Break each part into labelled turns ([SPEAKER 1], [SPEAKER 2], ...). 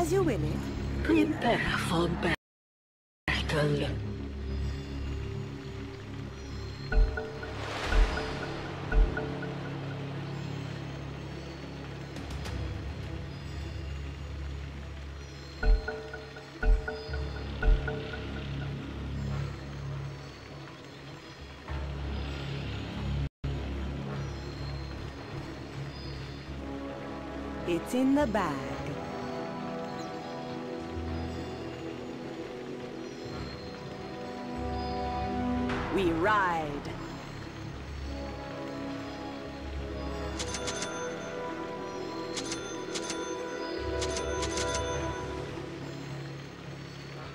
[SPEAKER 1] As you will it.
[SPEAKER 2] Prepare for battle.
[SPEAKER 1] It's in the bag. Ride.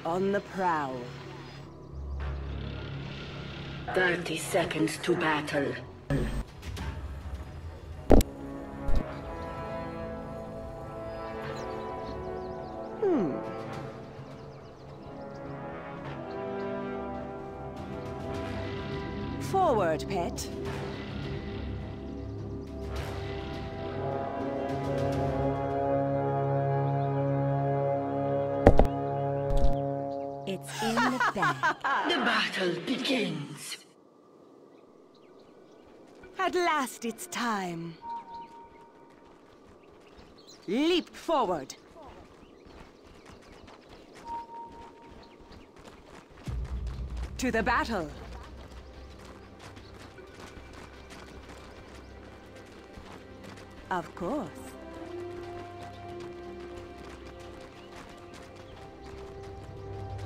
[SPEAKER 1] On the prowl.
[SPEAKER 2] 30 seconds to battle.
[SPEAKER 1] At last it's time. Leap forward. To the battle. Of course.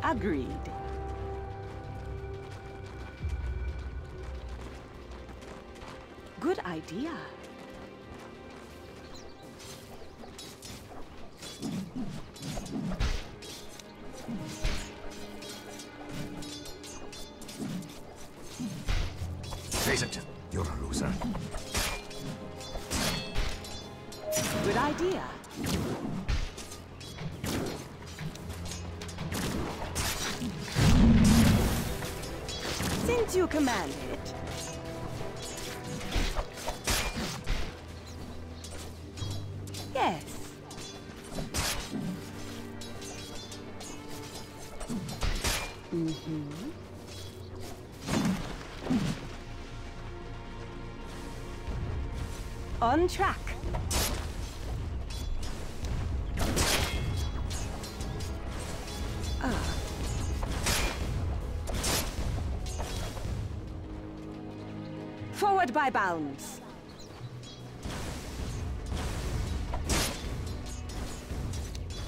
[SPEAKER 1] Agreed. Idea. Track. Forward by bounds.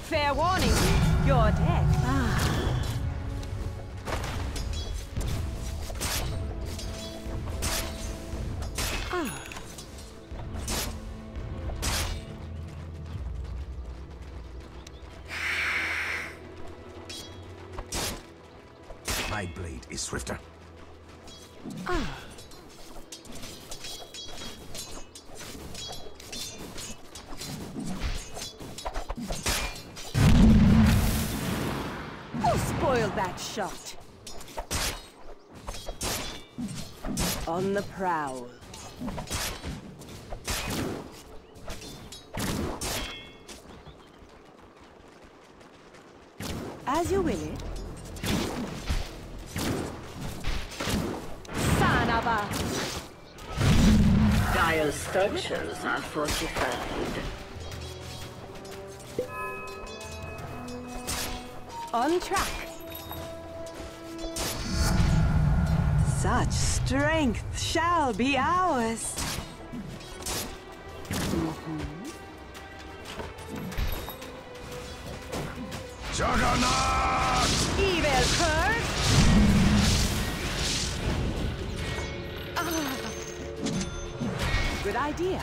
[SPEAKER 1] Fair warning, you're dead. Ah. Ah. Shot? On the prowl. As you will it. Son of a...
[SPEAKER 2] Dire structures are fortified.
[SPEAKER 1] On track. Shall be ours.
[SPEAKER 3] Juggernaut!
[SPEAKER 1] Evil curse! Ah. Good idea.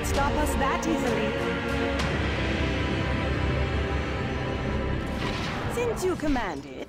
[SPEAKER 1] Not stop us that easily. Since you command it.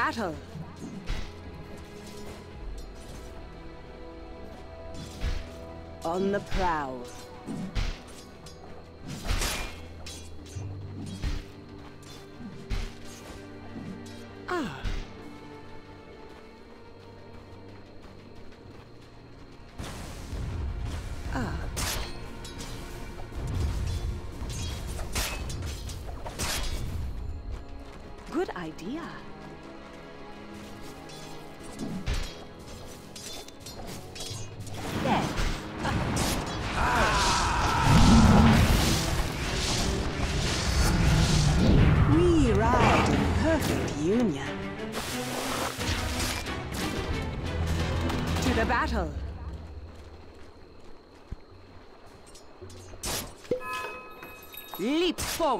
[SPEAKER 1] Battle. On the prowl. Ah. Ah. Good idea.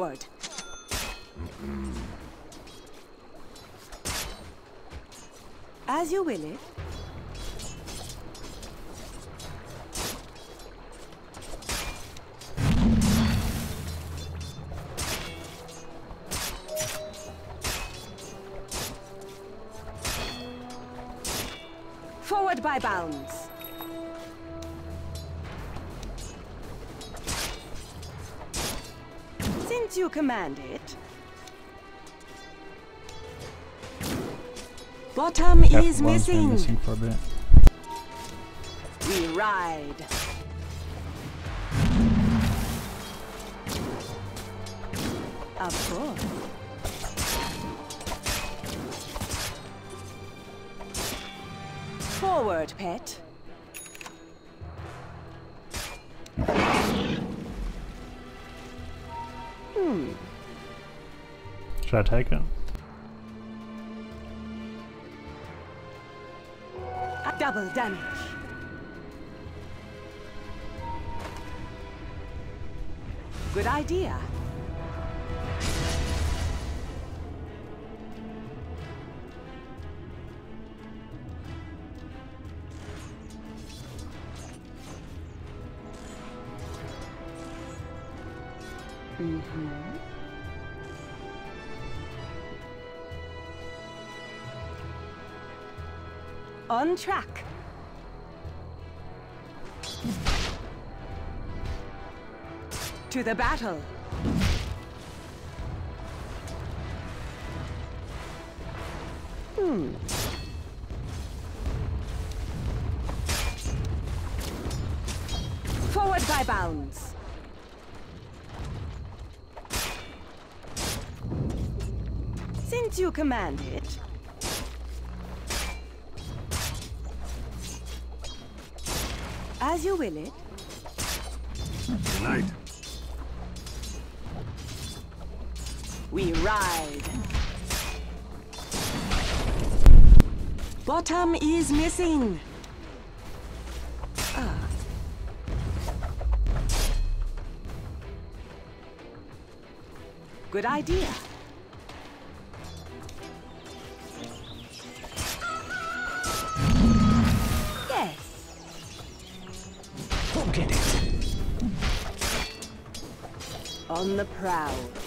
[SPEAKER 1] Forward. As you will it. Forward by bounds. Command it. Bottom
[SPEAKER 4] Yep,
[SPEAKER 1] is missing.
[SPEAKER 4] missing for a bit.
[SPEAKER 1] We ride. Of course. Forward, pet. Hmm.
[SPEAKER 4] Should I take it?
[SPEAKER 1] Double damage. Good idea. On track. To the battle. Hmm. Forward by bounds. Since you command it, as you will it.
[SPEAKER 3] Tonight.
[SPEAKER 1] We ride. Bottom is missing. Ah. Good idea. On the prowl.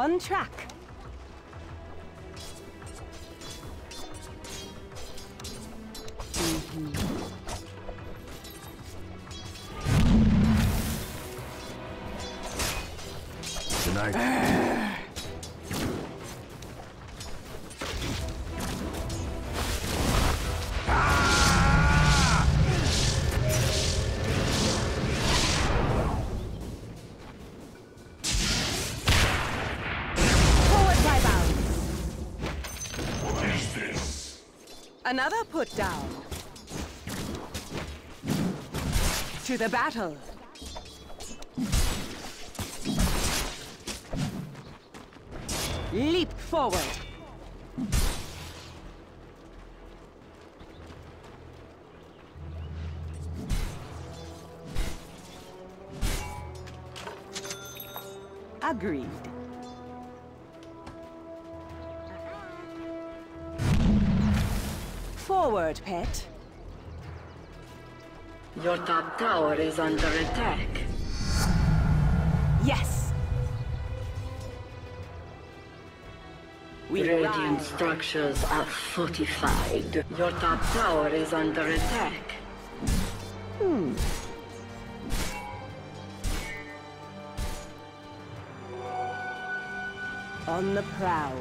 [SPEAKER 1] On track. Another put down. To the battle. Leap forward. Agreed. Forward, pet.
[SPEAKER 2] Your top tower is under attack.
[SPEAKER 1] Yes. We
[SPEAKER 2] Radiant
[SPEAKER 1] ride.
[SPEAKER 2] structures are fortified. Your top tower is under attack. Hmm.
[SPEAKER 1] On the prowl.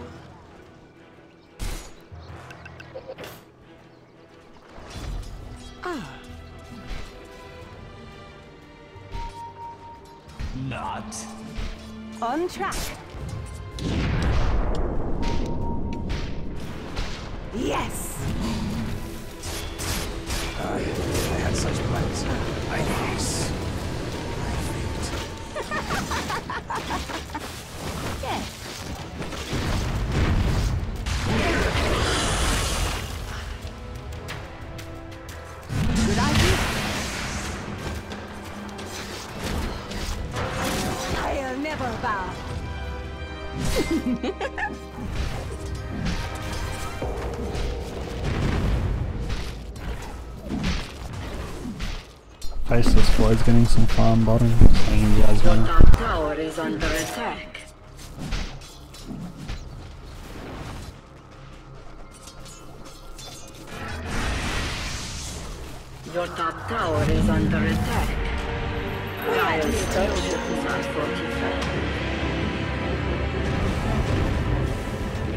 [SPEAKER 1] On track.
[SPEAKER 4] Faceless Void's getting some farm bottom. Saying
[SPEAKER 2] Your
[SPEAKER 4] Yasmin.
[SPEAKER 2] top tower is under attack. Your top tower is under attack. Dire structures are fortified.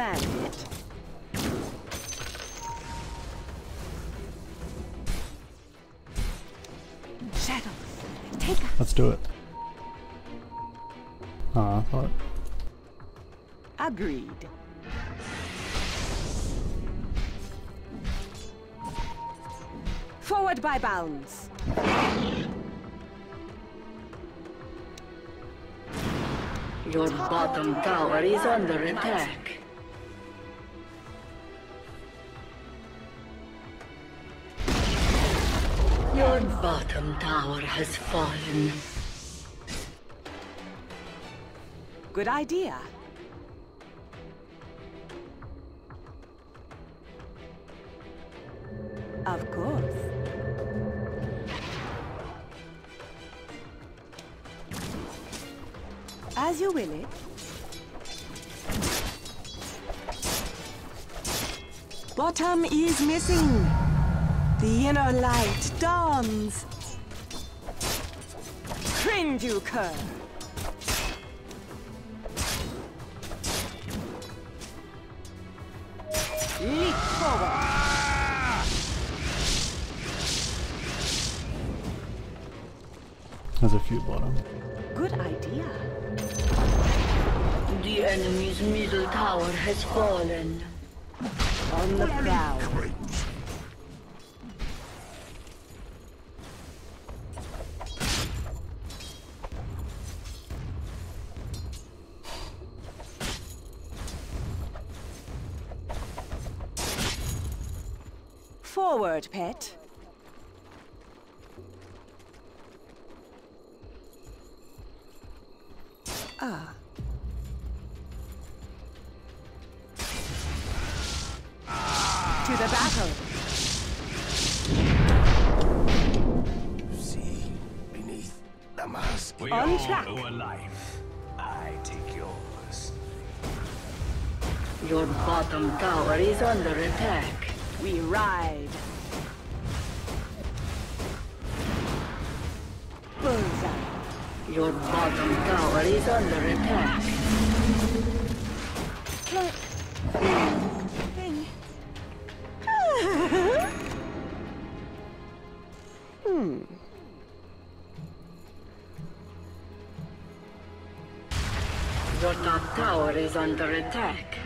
[SPEAKER 1] Command it. Shadows, take us.
[SPEAKER 4] Let's do it. Oh, I thought.
[SPEAKER 1] Agreed. Forward by bounds.
[SPEAKER 2] Your bottom tower is under attack. Your bottom tower has fallen.
[SPEAKER 1] Good idea. Of course. As you will it. Bottom is missing. The inner light dawns. Cringe you cur. Leap forward.
[SPEAKER 4] There's a few bottom.
[SPEAKER 1] Good idea.
[SPEAKER 2] The enemy's middle tower has fallen.
[SPEAKER 1] On the prowl. Forward, pet. Ah. To the battle.
[SPEAKER 3] See beneath the mask.
[SPEAKER 5] We
[SPEAKER 1] On
[SPEAKER 5] all
[SPEAKER 1] track.
[SPEAKER 5] owe a life. I take yours.
[SPEAKER 2] Your bottom tower is under attack.
[SPEAKER 1] We ride.
[SPEAKER 2] Your bottom tower is under attack.
[SPEAKER 1] Thing.
[SPEAKER 2] Your top tower is under attack.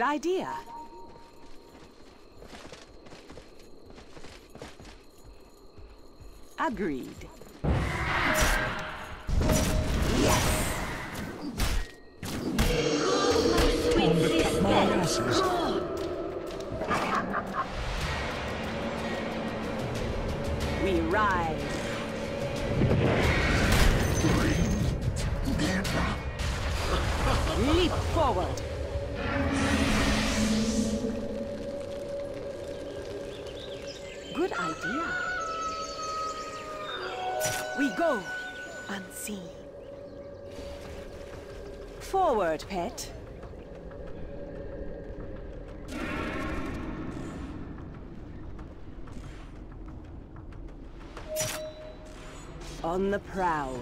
[SPEAKER 1] Good idea. Agreed. We ride. Unseen. Forward, pet. On the prowl.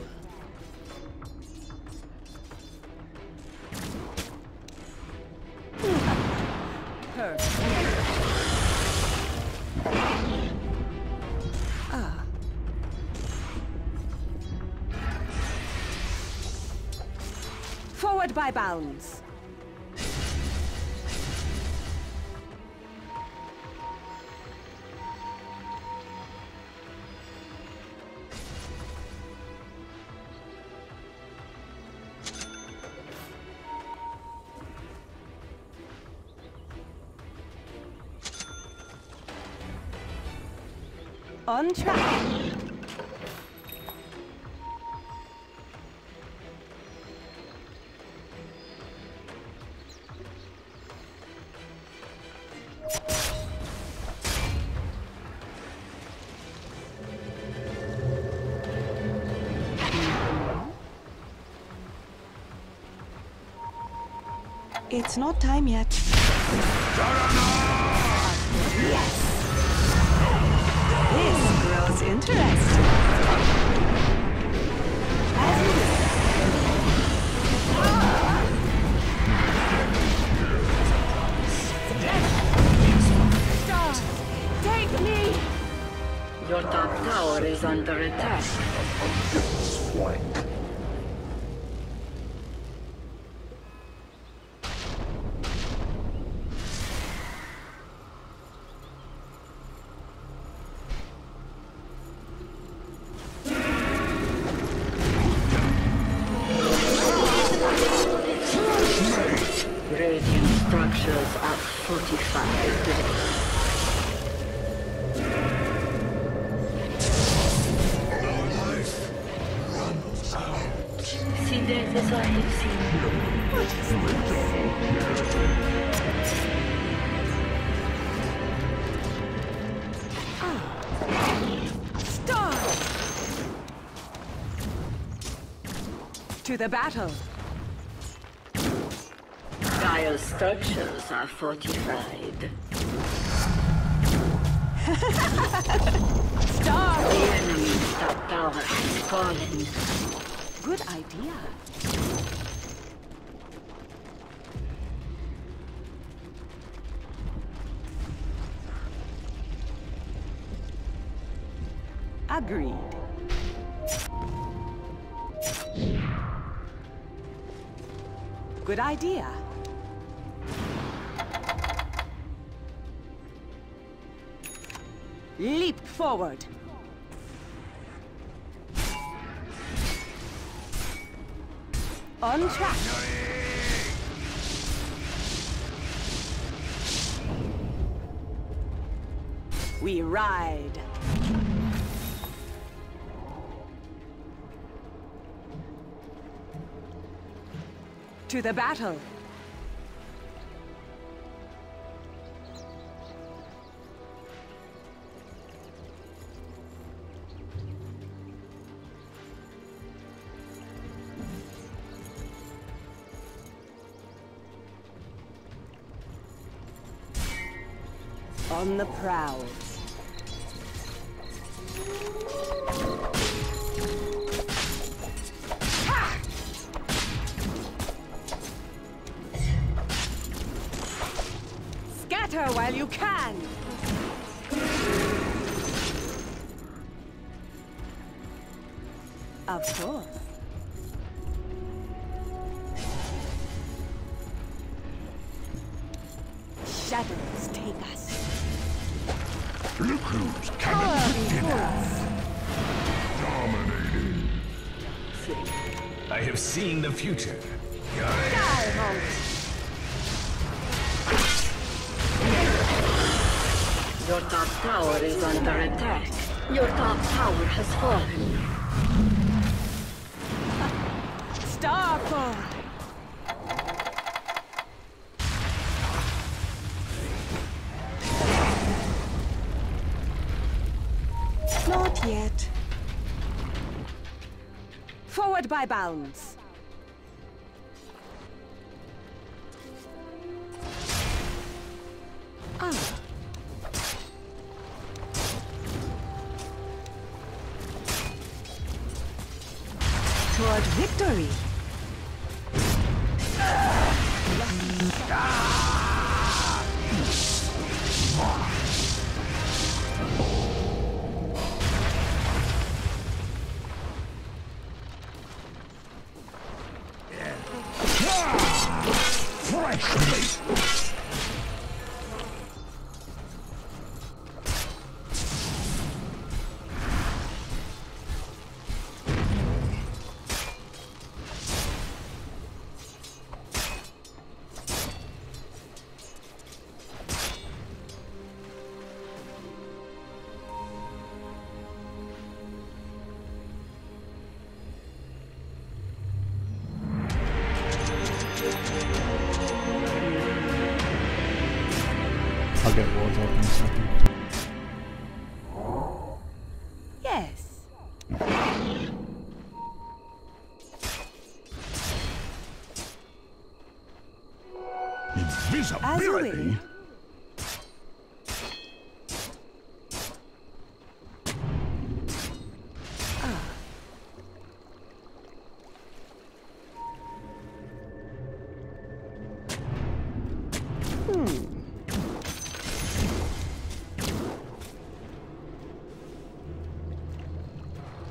[SPEAKER 1] Bounds. On track. It's not time yet. Yes. This grows interesting. As you wish. Star, take me.
[SPEAKER 2] Your top tower is under attack.
[SPEAKER 1] The battle.
[SPEAKER 2] Dire structures are fortified.
[SPEAKER 1] Star!
[SPEAKER 2] The enemy's top tower has fallen.
[SPEAKER 1] Good idea. Agreed. Good idea. Leap forward. On track. We ride. To the battle. On the prowl. Shadows take us.
[SPEAKER 6] Look who's
[SPEAKER 1] Power
[SPEAKER 6] coming ah, to dinner.
[SPEAKER 1] before
[SPEAKER 6] Dominating.
[SPEAKER 5] I have seen the future.
[SPEAKER 1] Die,
[SPEAKER 2] Your top tower is under attack. Your top tower has fallen.
[SPEAKER 1] Starfall! By bounds. As you
[SPEAKER 6] Invisibility.
[SPEAKER 1] Ah.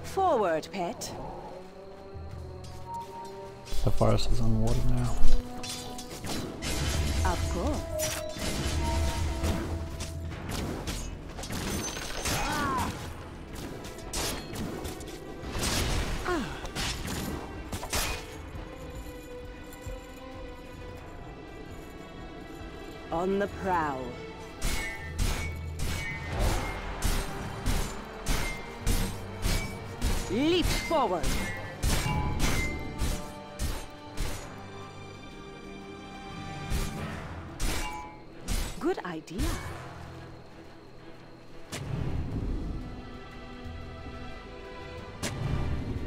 [SPEAKER 1] Forward, pet.
[SPEAKER 4] The forest is on water now.
[SPEAKER 1] Forward. Good idea.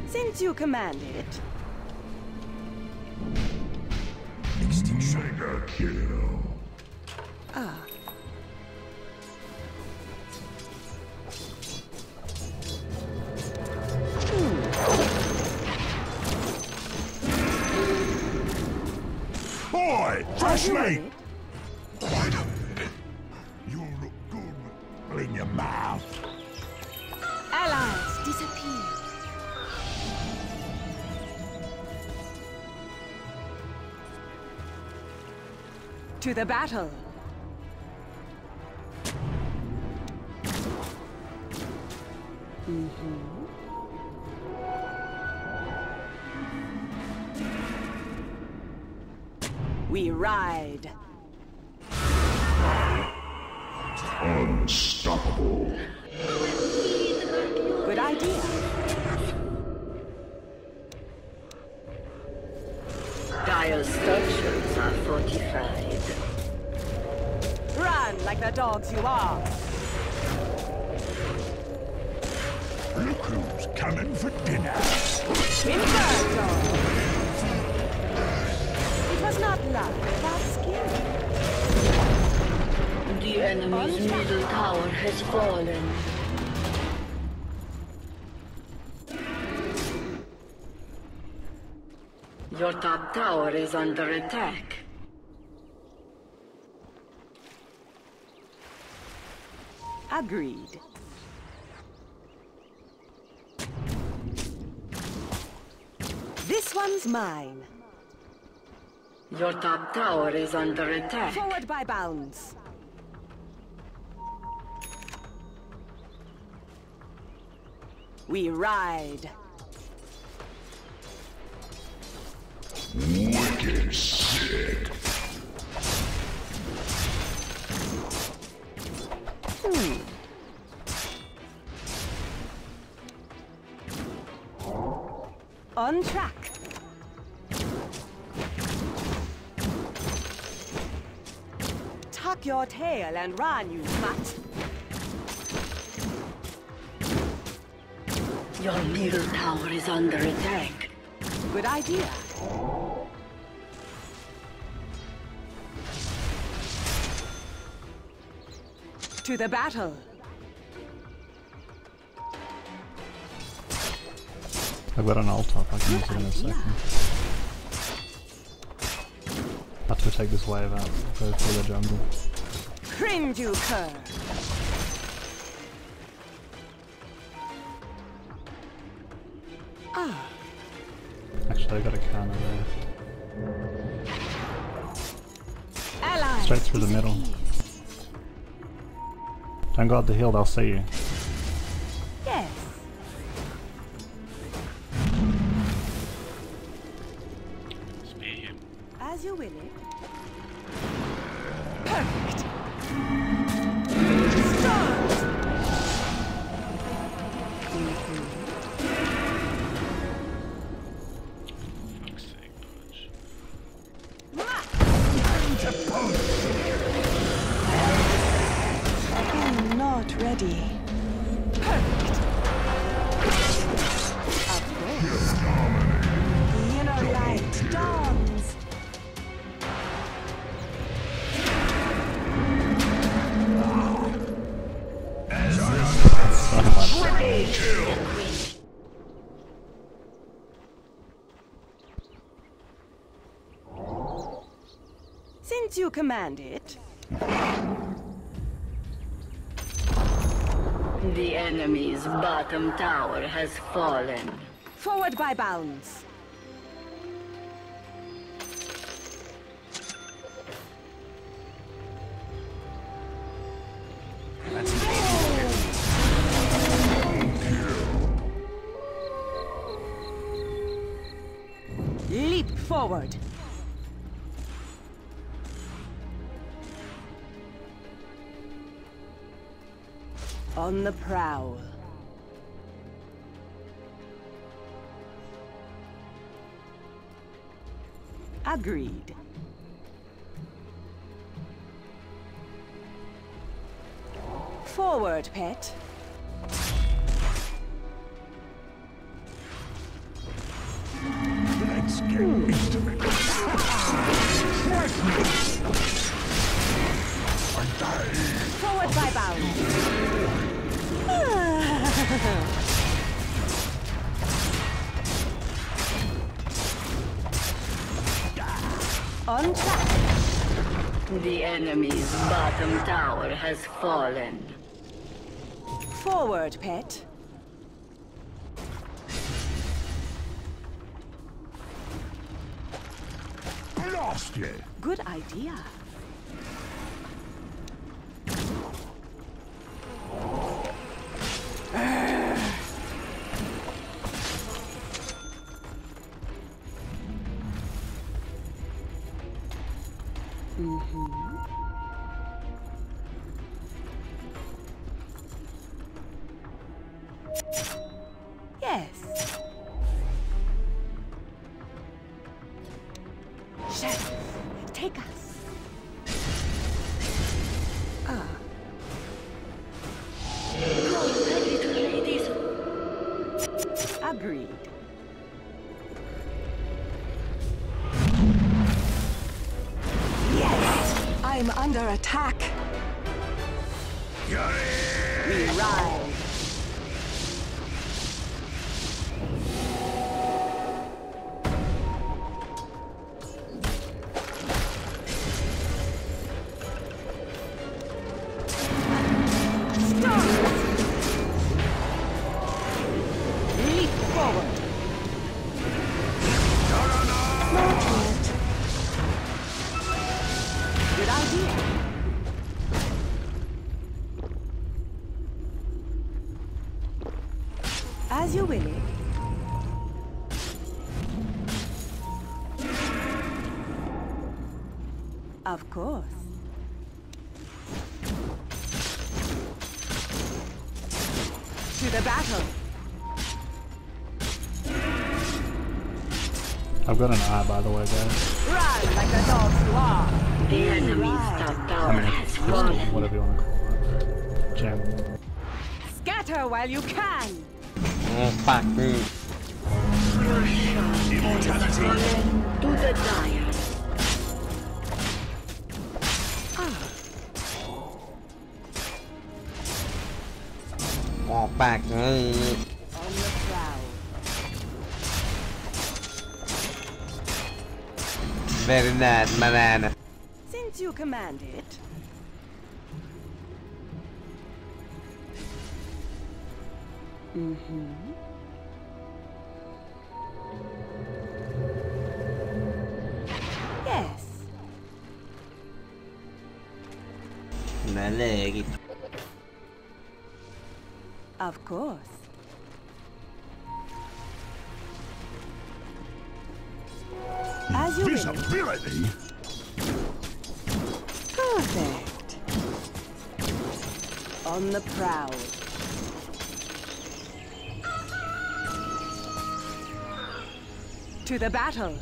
[SPEAKER 1] Since you command it,
[SPEAKER 6] Mega kill.
[SPEAKER 1] You
[SPEAKER 6] me! Wait a minute. You'll look good in your mouth.
[SPEAKER 1] Allies disappear. To the battle.
[SPEAKER 2] Your top tower is under attack.
[SPEAKER 1] Agreed. This one's mine.
[SPEAKER 2] Your top tower is under attack.
[SPEAKER 1] Forward by bounds. We ride.
[SPEAKER 6] Sick.
[SPEAKER 1] On track. Tuck your tail and run, you mutt.
[SPEAKER 2] Your middle tower is under attack.
[SPEAKER 1] Good idea. To the battle.
[SPEAKER 4] I've got an ult up, I can use it in a second. Have to take this wave out, go through the jungle.
[SPEAKER 1] Cringe, you cur. Ah.
[SPEAKER 4] Actually, I got a cannon there. Straight through the middle.
[SPEAKER 1] Disappear.
[SPEAKER 4] Don't go up the hill, they'll see you.
[SPEAKER 1] Command it,
[SPEAKER 2] The enemy's bottom tower has fallen.
[SPEAKER 1] forward by bounds. On the prowl. Agreed. Forward, pet.
[SPEAKER 6] Let's get
[SPEAKER 2] The enemy's bottom tower has fallen.
[SPEAKER 1] Forward, pet.
[SPEAKER 6] Blast you!
[SPEAKER 1] Good idea. Agreed. Yes! I'm under attack. We ride.
[SPEAKER 4] Eye, by the way, guys.
[SPEAKER 1] Run like a dog you are.
[SPEAKER 2] the mm. enemy's top
[SPEAKER 4] I
[SPEAKER 2] tower
[SPEAKER 4] mean,
[SPEAKER 2] has fallen.
[SPEAKER 4] whatever you want to call it. Gem.
[SPEAKER 1] Scatter while you can.
[SPEAKER 7] Oh, fuck me.
[SPEAKER 2] Immortality. To the dire. Ah.
[SPEAKER 7] Oh, fuck me.
[SPEAKER 1] On the prowl.
[SPEAKER 7] Very nice, banana.
[SPEAKER 1] Since you command it. Mm-hmm. Yes.
[SPEAKER 7] Malig.
[SPEAKER 1] Of course. As you wish.
[SPEAKER 6] Visibility?
[SPEAKER 1] Perfect. On the prowl. To the battle.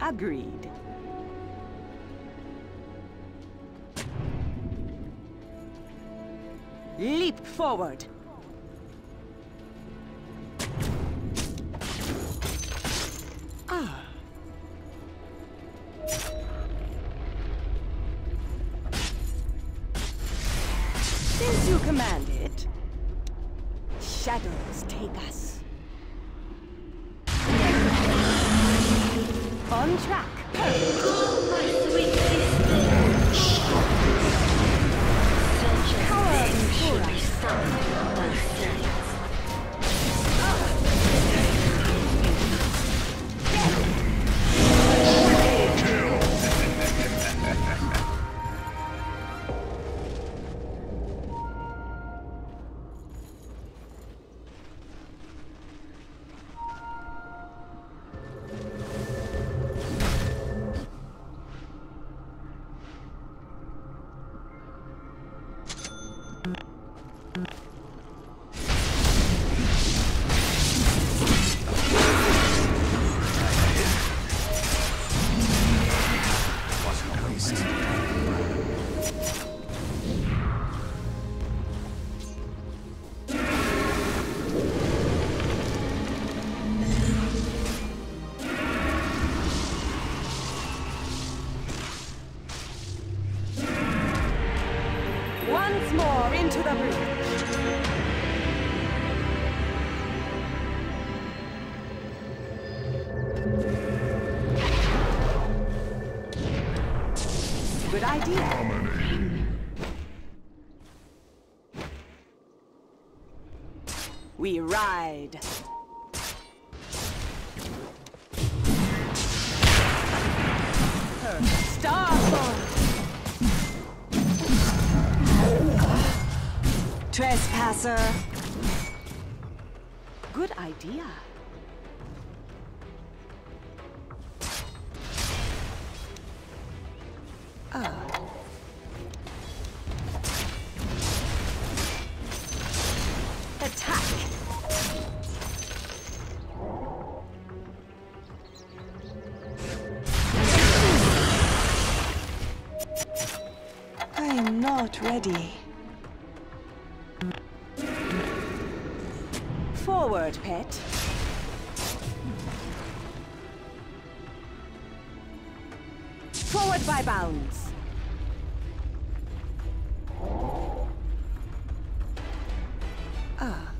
[SPEAKER 1] Agreed. Leap forward. Not ready. Forward, pet. Forward by bounds. Ah.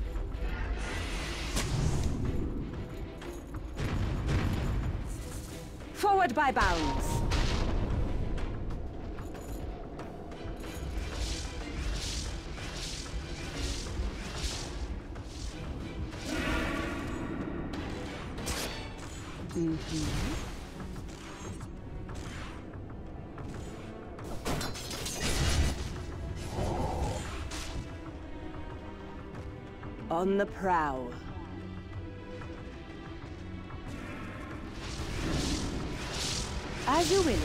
[SPEAKER 1] Forward by bounds. The prowl. As you will.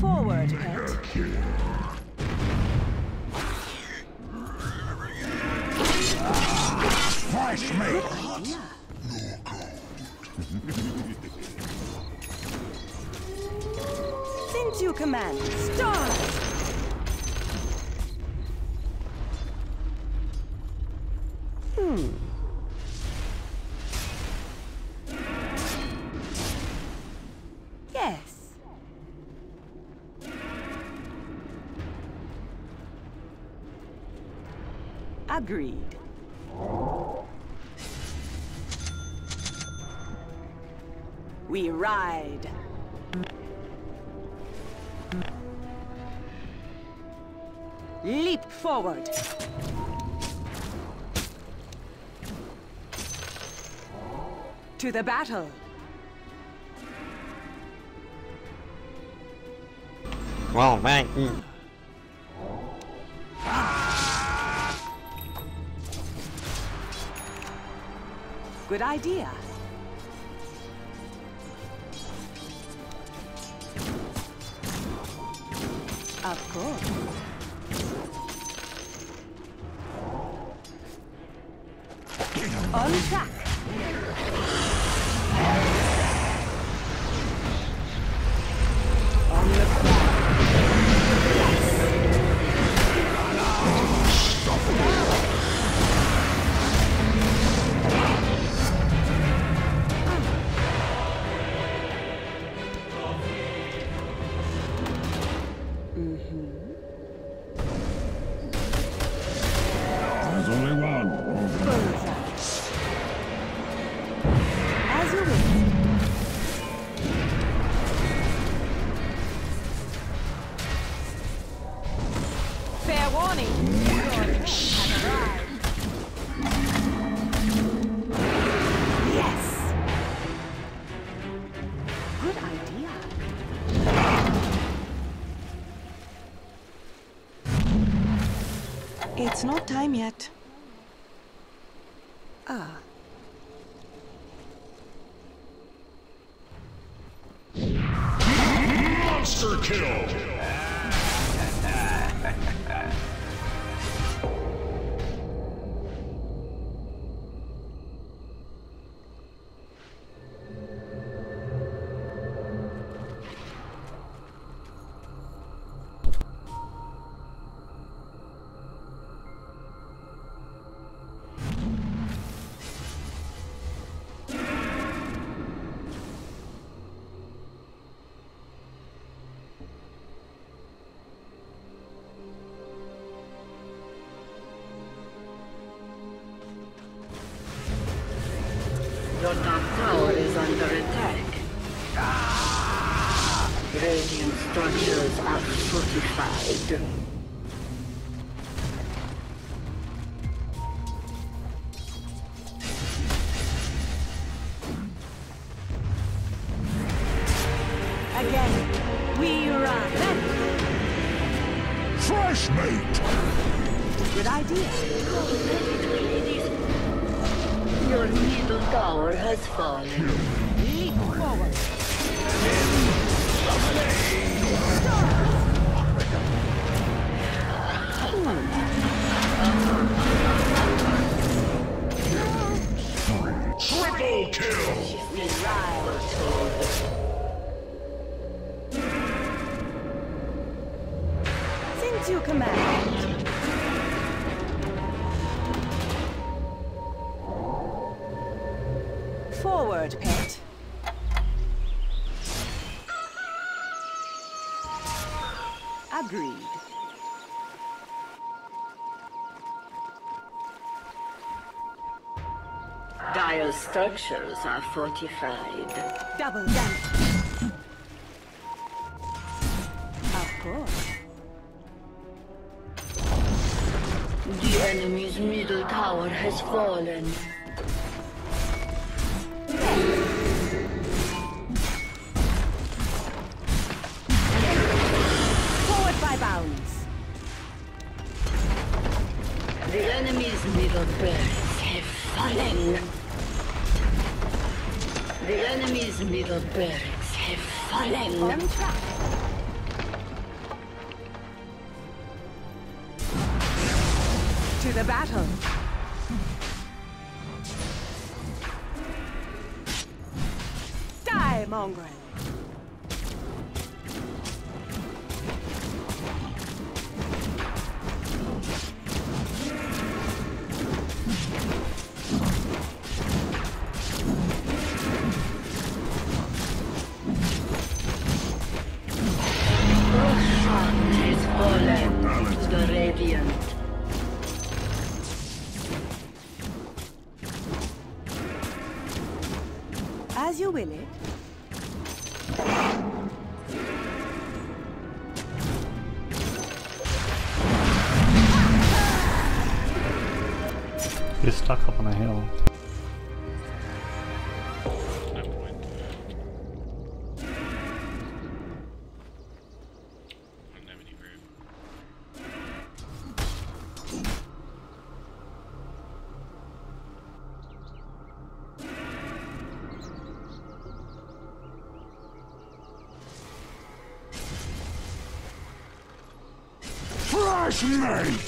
[SPEAKER 1] Forward, pet.
[SPEAKER 6] Fresh meat.
[SPEAKER 1] idea. You command, start! Hmm. Yes. Agreed. Forward. To the battle.
[SPEAKER 7] Well, thank you. Mm.
[SPEAKER 1] Good idea. Of course. On track. Time yet.
[SPEAKER 2] Fortified. Structures are fortified.
[SPEAKER 1] Double damage. Of course.
[SPEAKER 2] The enemy's middle tower has fallen.
[SPEAKER 1] Forward by bounds.
[SPEAKER 2] The enemy's middle barracks have fallen. The enemy's middle barracks have fallen.
[SPEAKER 1] On track. To the battle. Die, mongrel.
[SPEAKER 6] Fresh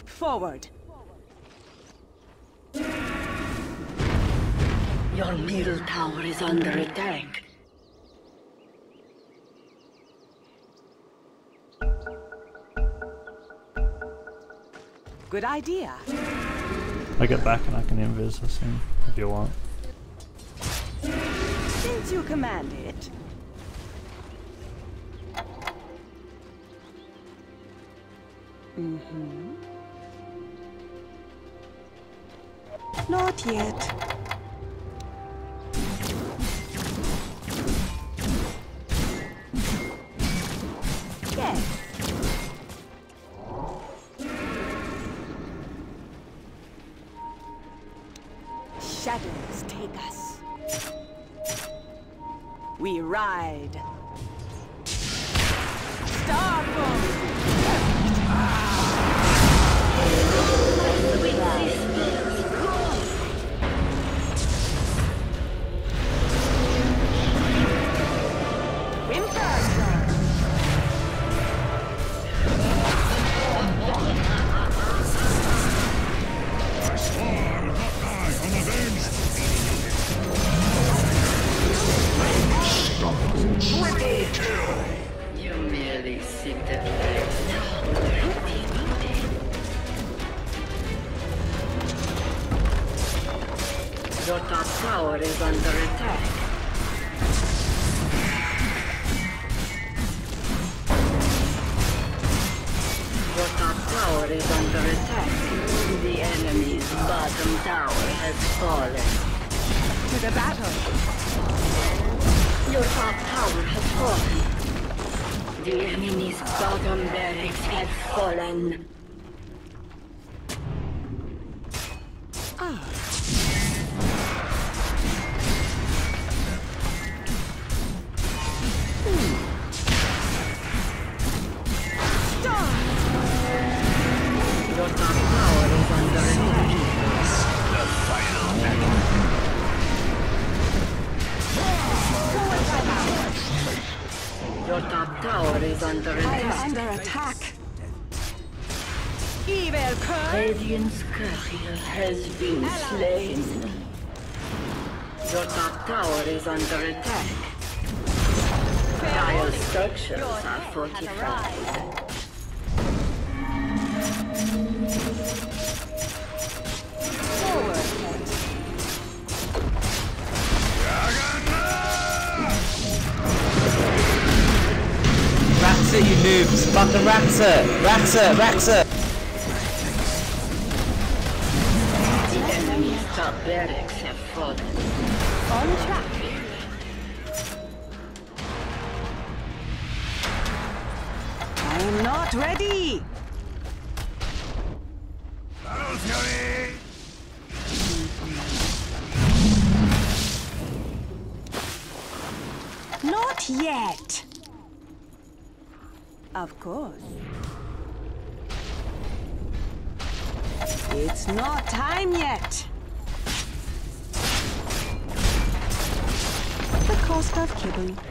[SPEAKER 1] Leap forward.
[SPEAKER 2] Your middle tower is under attack.
[SPEAKER 1] Good idea.
[SPEAKER 4] I get back and I can invis this thing if you want.
[SPEAKER 1] Since you command it. Mm-hmm. Yet.
[SPEAKER 2] Radiant's Scorpio has been slain. Your top tower is under attack. Dire structures are fortified.
[SPEAKER 8] Ratsa, you noobs! Fucking
[SPEAKER 1] Ratsa! Ratsa! Ratsa! paramedics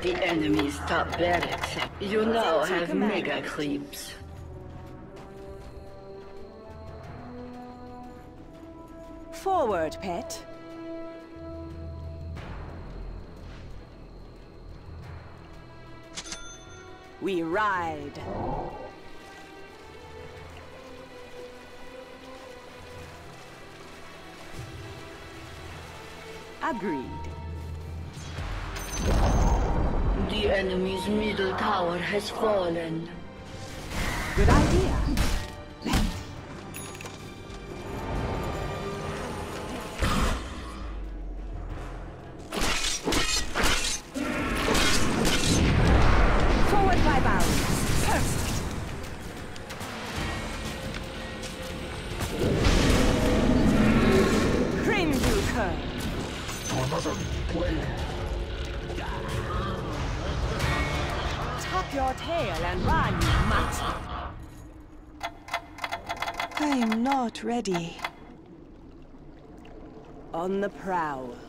[SPEAKER 1] the
[SPEAKER 2] enemy's top barracks. You now have mega creeps.
[SPEAKER 1] Forward, pet. We ride. Agreed.
[SPEAKER 2] The enemy's middle tower has fallen.
[SPEAKER 1] Good idea. ready. On the prowl.